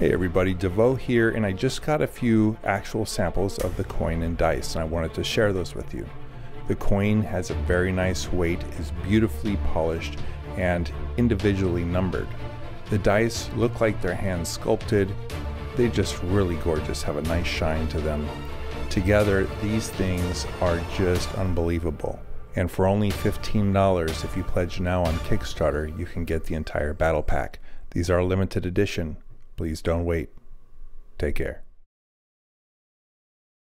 Hey everybody, De'vo here, and I just got a few actual samples of the coin and dice, and I wanted to share those with you. The coin has a very nice weight, is beautifully polished, and individually numbered. The dice look like they're hand sculpted. They just really gorgeous, have a nice shine to them. Together, these things are just unbelievable. And for only $15, if you pledge now on Kickstarter, you can get the entire battle pack. These are limited edition. Please don't wait. Take care.